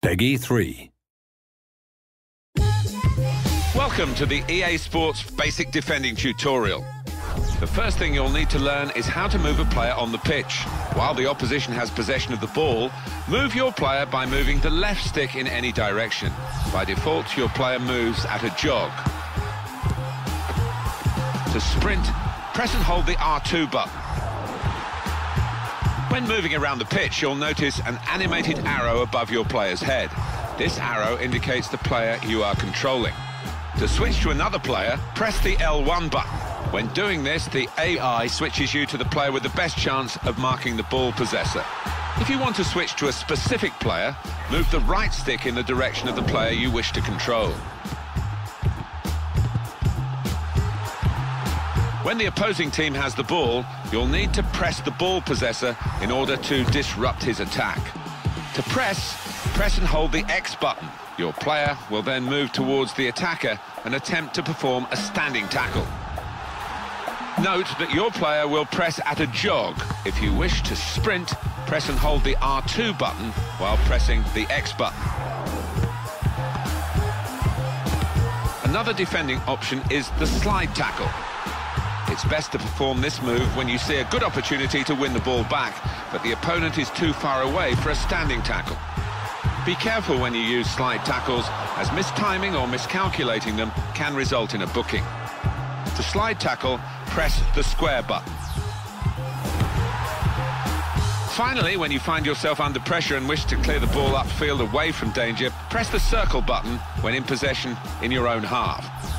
PEGI 3. Welcome to the EA Sports Basic Defending tutorial. The first thing you'll need to learn is how to move a player on the pitch. While the opposition has possession of the ball, move your player by moving the left stick in any direction. By default, your player moves at a jog. To sprint, press and hold the R2 button. When moving around the pitch, you'll notice an animated arrow above your player's head. This arrow indicates the player you are controlling. To switch to another player, press the L1 button. When doing this, the AI switches you to the player with the best chance of marking the ball possessor. If you want to switch to a specific player, move the right stick in the direction of the player you wish to control. When the opposing team has the ball, you'll need to press the ball possessor in order to disrupt his attack. To press, press and hold the X button. Your player will then move towards the attacker and attempt to perform a standing tackle. Note that your player will press at a jog. If you wish to sprint, press and hold the R2 button while pressing the X button. Another defending option is the slide tackle. It's best to perform this move when you see a good opportunity to win the ball back, but the opponent is too far away for a standing tackle. Be careful when you use slide tackles, as mistiming or miscalculating them can result in a booking. To slide tackle, press the square button. Finally, when you find yourself under pressure and wish to clear the ball upfield away from danger, press the circle button when in possession in your own half.